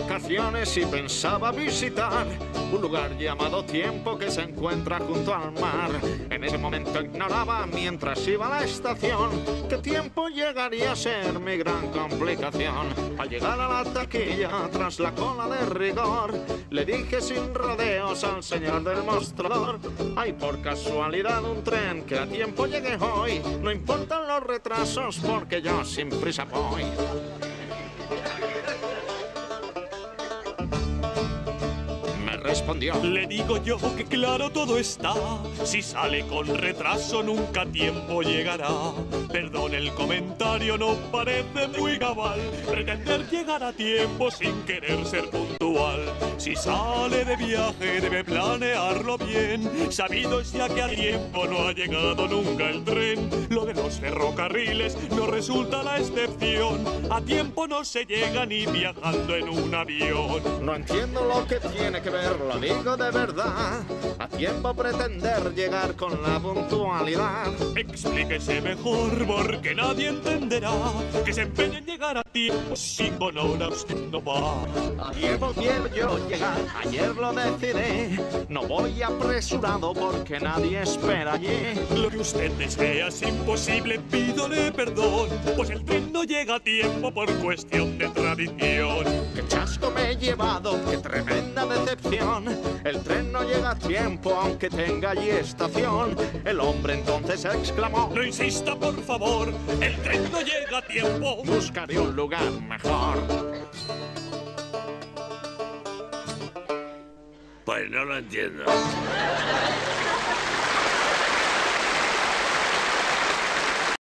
vacaciones y pensaba visitar un lugar llamado Tiempo que se encuentra junto al mar. En ese momento ignoraba mientras iba a la estación que tiempo llegaría a ser mi gran complicación. Al llegar a la taquilla tras la cola de rigor, le dije sin rodeos al señor del mostrador, hay por casualidad un tren que a tiempo llegue hoy, no importan los retrasos porque yo sin prisa voy. Le digo yo que claro todo está. Si sale con retraso nunca tiempo llegará. Perdón el comentario, no parece muy cabal. Pretender llegar a tiempo sin querer ser puntual. Si sale de viaje debe planearlo bien. Sabido es ya que a tiempo no ha llegado nunca el tren. Lo de los ferrocarriles no resulta la excepción. A tiempo no se llega ni viajando en un avión. No entiendo lo que tiene que ver, lo digo de verdad. A tiempo pretender llegar con la puntualidad. Explíquese mejor porque nadie entenderá que se empeña en llegar a tiempo sin con horas no va. A tiempo quiero yo llegar, ayer lo decidí. No voy apresurado porque nadie espera allí. Lo que usted desea es imposible, pídole perdón, pues el tren no llega a tiempo por cuestión de tradición. Qué chasco me he llevado, qué tremenda decepción. El tren no llega a tiempo aunque tenga allí estación. El hombre entonces exclamó, No insista, por favor, el tren no llega a tiempo. buscaré un lugar mejor. Pues no lo entiendo.